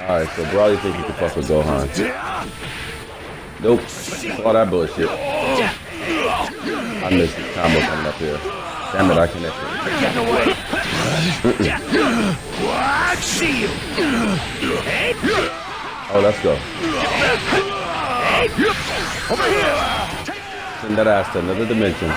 Alright, so Broly think he can fuck with Gohan. Nope. All that bullshit. I missed the combo coming up here. Damn it, I connected. Get away! What? See you! Oh, let's go. Over here! Send that ass to another dimension.